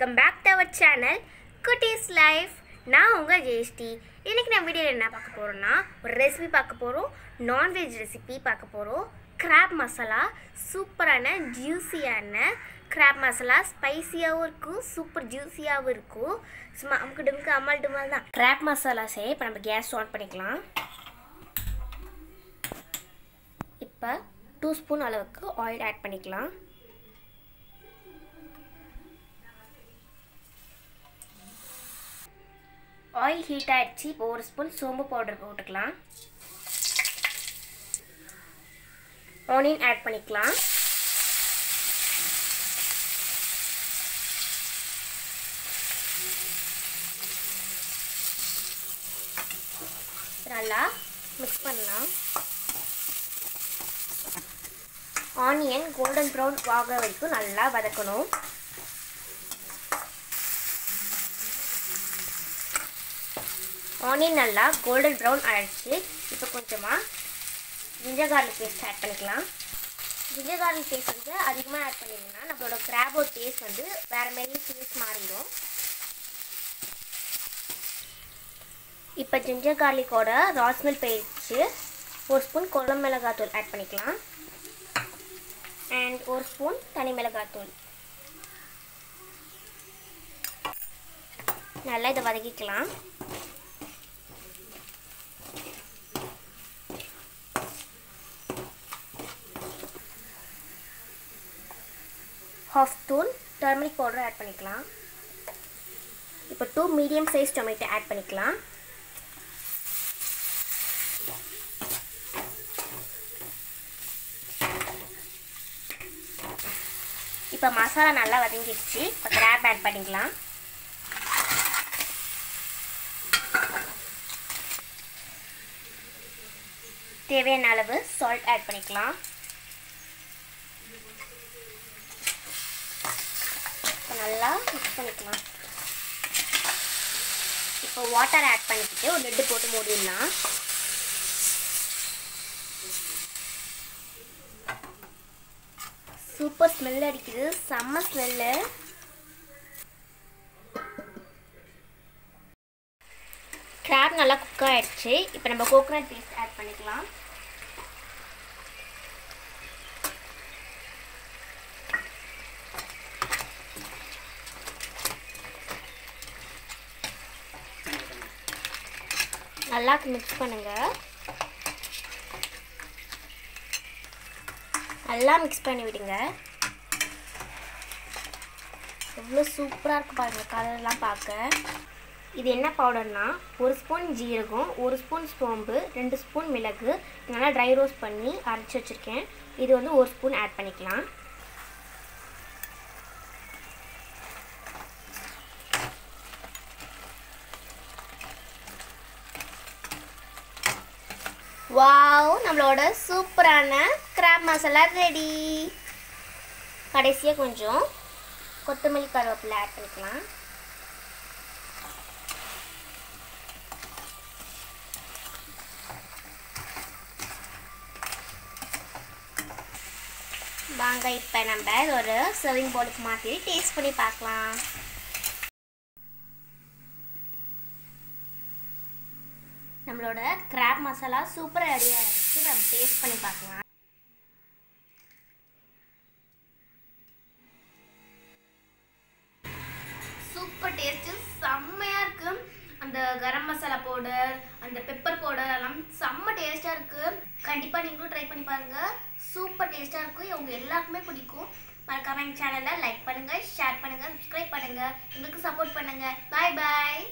Welcome back to our channel குட்டீஸ் life நான் உங்கள் ஜெயஸ்டி இன்றைக்கி நான் வீடியோவில் என்ன பார்க்க போகிறோன்னா ஒரு ரெசிபி பார்க்க போகிறோம் நான்வெஜ் ரெசிபி பார்க்க போகிறோம் கிராப் மசாலா சூப்பரான ஜூஸியான கிராப் மசாலா ஸ்பைசியாகவும் இருக்கும் சூப்பர் ஜூஸியாகவும் இருக்கும். சும்மா அமுக்கு டுமுக்கு அம்மாள் டுமால் தான். கிராப் மசாலா செய்ய இப்போ நம்ம கேஸ் ஆன் பண்ணிக்கலாம். இப்போ டூ ஸ்பூன் அளவுக்கு ஆயில் ஆட் பண்ணிக்கலாம். ஆயில் ஹீட் ஆகிடுச்சு இப்போ ஒரு ஸ்பூன் சோம்பு பவுடர் போட்டுக்கலாம். ஆனியன் ஆட் பண்ணிக்கலாம். நல்லா மிக்ஸ் பண்ணலாம். ஆனியன் கோல்டன் ப்ரௌன் ஆக வரைக்கும் நல்லா வதக்கணும். ஆனியன் நல்லா கோல்டன் ப்ரௌன் ஆயிடுச்சு. இப்போ கொஞ்சமாக ஜிஞ்சர் கார்லிக் பேஸ்ட் ஆட் பண்ணிக்கலாம். ஜிஞ்சர் கார்லிக் பேஸ்ட் வந்து அதிகமாக ஆட் பண்ணிங்கன்னா நம்மளோட கிராபோ டேஸ்ட் வந்து வேறு மாரி டேஸ்ட் மாறிடும். இப்போ ஜிஞ்சர் கார்லிக்கோட ராஸ்மெல் போயிடுச்சு. ஒரு ஸ்பூன் கொல்லம் மிளகாத்தூள் ஆட் பண்ணிக்கலாம். அண்ட் ஒரு ஸ்பூன் தனி மிளகாத்தூள் நல்லா இதை வதக்கிக்கலாம். Half spoon turmeric powder add பண்ணிக்கலாம். இப்போ two medium size tomato add பண்ணிக்கலாம். இப்போ மசாலா நல்லா வதங்கிடுச்சு. இப்போ கிராப் ஆட் பண்ணிக்கலாம். தேவையான அளவு சால்ட் ஆட் பண்ணிக்கலாம். நல்லா மிக்ஸ் பண்ணிக்கலாம். இப்போ வாட்டர் ஆட் பண்ணிக்கிட்டு ஒரு லெட்டு போட்டு மூடிடலாம். சூப்பர் ஸ்மெல் அடிக்குது. செம்ம ஸ்மெல்லு கிராப் நல்லா குக் ஆகிடுச்சு இப்போ நம்ம கோகோனட் பேஸ்ட் ஆட் பண்ணிக்கலாம். நல்லா மிக்ஸ் பண்ணுங்க. நல்லா மிக்ஸ் பண்ணி விடுங்க. எவ்வளோ சூப்பராக இருக்குது பாருங்கள் கலர்லாம் பார்க்க. இது என்ன பவுடர்னா ஒரு ஸ்பூன் ஜீரகம் ஒரு ஸ்பூன் சோம்பு ரெண்டு ஸ்பூன் மிளகு. நல்லா ட்ரை ரோஸ்ட் பண்ணி அரைச்சி வச்சுருக்கேன். இது வந்து ஒரு ஸ்பூன் ஆட் பண்ணிக்கலாம். வாவ் நம்மளோட சூப்பரான கிராப் மசாலா ரெடி கடைசியாக கொஞ்சம் கொத்தமல்லி கருவேப்பிலை ஆட் பண்ணிக்கலாம். வாங்க இப்போ நம்ம ஒரு சர்விங் போர்டுக்கு மாற்றி டேஸ்ட் பண்ணி பார்க்கலாம். நம்மளோட கிராப் மசாலா சூப்பராக ரெடியாக இருக்குது நம்ம டேஸ்ட் பண்ணி பார்க்கலாம். சூப்பர் டேஸ்ட்டு செம்மையாக இருக்குது அந்த கரம் மசாலா பவுடர் அந்த பெப்பர் பவுடர் எல்லாம் செம்ம டேஸ்ட்டாக இருக்குது கண்டிப்பாக நீங்களும் ட்ரை பண்ணி பாருங்கள் சூப்பர் டேஸ்ட்டாக இருக்கும் இவங்க எல்லாருக்குமே பிடிக்கும். மறக்காம எங்கள் சேனலை லைக் பண்ணுங்கள் ஷேர் பண்ணுங்கள் சப்ஸ்கிரைப் பண்ணுங்கள் எங்களுக்கு சப்போர்ட் பண்ணுங்கள் பாய் பாய்